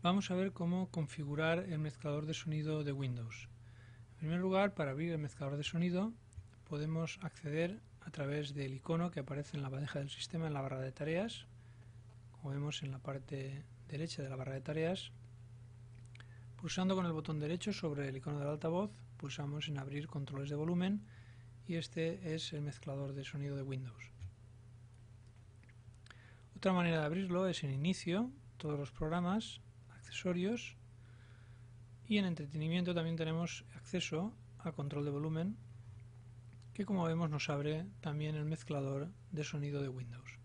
Vamos a ver cómo configurar el mezclador de sonido de Windows. En primer lugar, para abrir el mezclador de sonido, podemos acceder a través del icono que aparece en la bandeja del sistema en la barra de tareas. Como vemos en la parte derecha de la barra de tareas, pulsando con el botón derecho sobre el icono del altavoz, pulsamos en abrir controles de volumen y este es el mezclador de sonido de Windows. Otra manera de abrirlo es en inicio, todos los programas, accesorios y en entretenimiento también tenemos acceso a control de volumen que como vemos nos abre también el mezclador de sonido de Windows.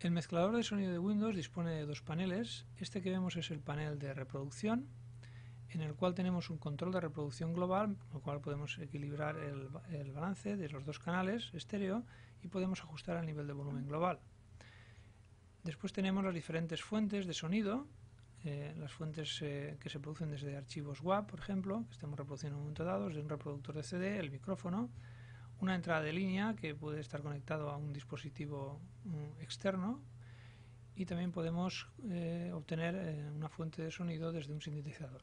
El mezclador de sonido de Windows dispone de dos paneles. Este que vemos es el panel de reproducción, en el cual tenemos un control de reproducción global, con lo cual podemos equilibrar el, el balance de los dos canales estéreo y podemos ajustar el nivel de volumen global. Después tenemos las diferentes fuentes de sonido, eh, las fuentes eh, que se producen desde archivos WAV, por ejemplo, que estamos reproduciendo en un momento dado, desde un reproductor de CD, el micrófono, una entrada de línea que puede estar conectado a un dispositivo um, externo y también podemos eh, obtener una fuente de sonido desde un sintetizador.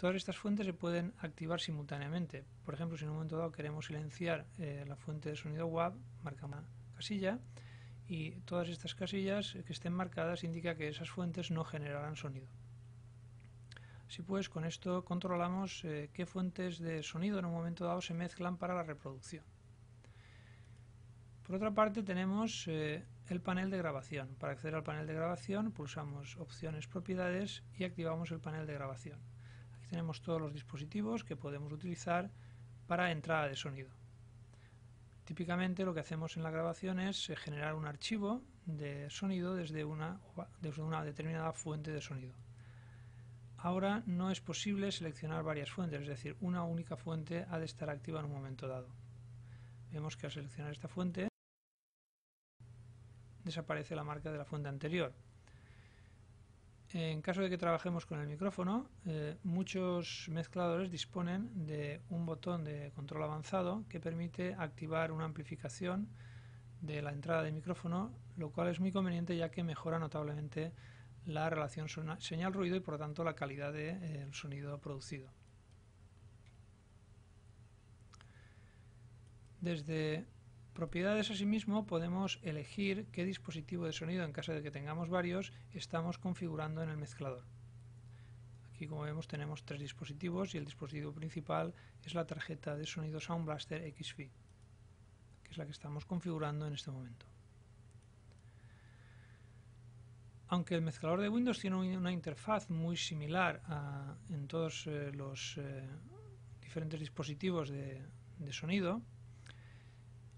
Todas estas fuentes se pueden activar simultáneamente. Por ejemplo, si en un momento dado queremos silenciar eh, la fuente de sonido WAV, marcamos una casilla y todas estas casillas que estén marcadas indica que esas fuentes no generarán sonido. Así pues, con esto controlamos eh, qué fuentes de sonido en un momento dado se mezclan para la reproducción. Por otra parte tenemos eh, el panel de grabación. Para acceder al panel de grabación pulsamos opciones propiedades y activamos el panel de grabación tenemos todos los dispositivos que podemos utilizar para entrada de sonido. Típicamente lo que hacemos en la grabación es eh, generar un archivo de sonido desde una, desde una determinada fuente de sonido. Ahora no es posible seleccionar varias fuentes, es decir, una única fuente ha de estar activa en un momento dado. Vemos que al seleccionar esta fuente desaparece la marca de la fuente anterior. En caso de que trabajemos con el micrófono, eh, muchos mezcladores disponen de un botón de control avanzado que permite activar una amplificación de la entrada de micrófono, lo cual es muy conveniente ya que mejora notablemente la relación señal-ruido y por lo tanto la calidad del de, eh, sonido producido. Desde propiedades asimismo podemos elegir qué dispositivo de sonido, en caso de que tengamos varios, estamos configurando en el mezclador. Aquí como vemos tenemos tres dispositivos y el dispositivo principal es la tarjeta de sonido Sound Blaster XFI, que es la que estamos configurando en este momento. Aunque el mezclador de Windows tiene una interfaz muy similar a, en todos eh, los eh, diferentes dispositivos de, de sonido,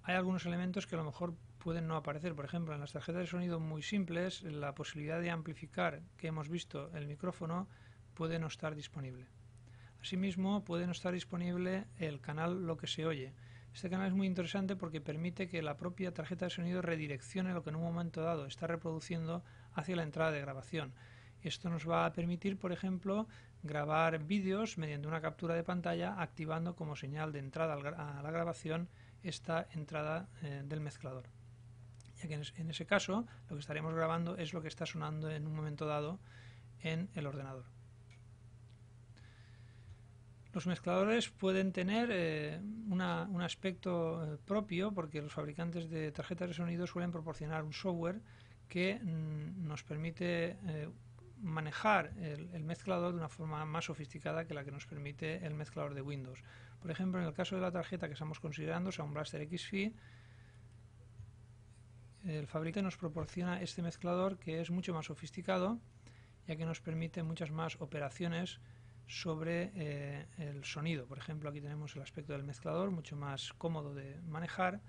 hay algunos elementos que a lo mejor pueden no aparecer. Por ejemplo, en las tarjetas de sonido muy simples, la posibilidad de amplificar que hemos visto el micrófono puede no estar disponible. Asimismo, puede no estar disponible el canal lo que se oye. Este canal es muy interesante porque permite que la propia tarjeta de sonido redireccione lo que en un momento dado está reproduciendo hacia la entrada de grabación. Esto nos va a permitir, por ejemplo, grabar vídeos mediante una captura de pantalla activando como señal de entrada a la grabación esta entrada eh, del mezclador. Ya que en, ese caso lo que estaremos grabando es lo que está sonando en un momento dado en el ordenador. Los mezcladores pueden tener eh, un aspecto eh, propio porque los fabricantes de tarjetas de sonido suelen proporcionar un software que mm, nos permite manejar el, mezclador de una forma más sofisticada que la que nos permite el mezclador de Windows. Por ejemplo, en el caso de la tarjeta que estamos considerando, Sound Blaster XFI, el fabricante nos proporciona este mezclador que es mucho más sofisticado, ya que nos permite muchas más operaciones sobre eh, el sonido. Por ejemplo, aquí tenemos el aspecto del mezclador, mucho más cómodo de manejar,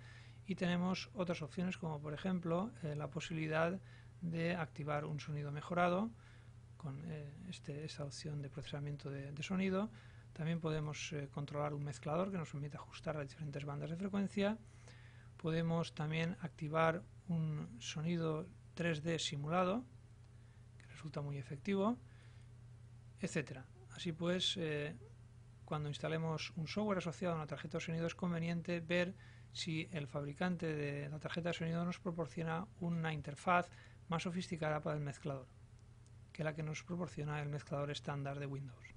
y tenemos otras opciones como por ejemplo eh, la posibilidad de activar un sonido mejorado con eh, esta opción de procesamiento de, de sonido, también podemos eh, controlar un mezclador que nos permite ajustar las diferentes bandas de frecuencia. Podemos también activar un sonido 3D simulado, que resulta muy efectivo, etcétera. Así pues, eh, cuando instalemos un software asociado a una tarjeta de sonido es conveniente ver si el fabricante de la tarjeta de sonido nos proporciona una interfaz más sofisticada para el mezclador que la que nos proporciona el mezclador estándar de Windows.